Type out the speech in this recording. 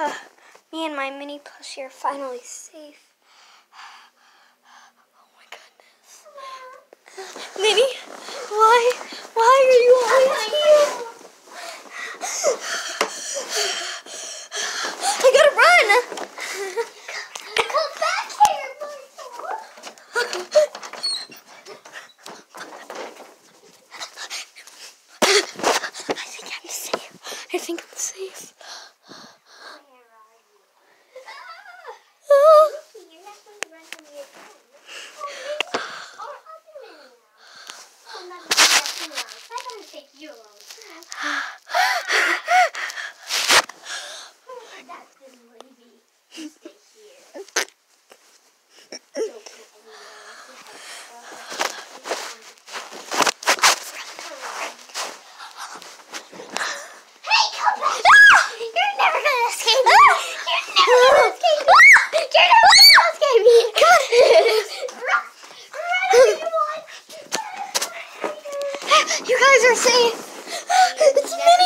Me and my mini plushie are finally safe. Oh my goodness. Minnie, why, why are you always here? I gotta run! Come back here, Martha. I think I'm safe. I think I'm safe. Take you. That's! You're never gonna escape me! You're never gonna escape me! You're never gonna escape me! Run! Run, everyone! You guys are safe. It's. Minnie!